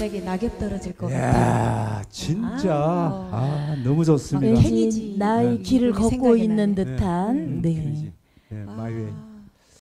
갑자기 낙엽 떨어질 것 같아요. 진짜 아. 아, 너무 좋습니다. 네. 왠지 행이지. 나의 네. 길을 걷고 생각이 있는. 듯한 음, 네. 그러지. 예, 마이웨이. 아.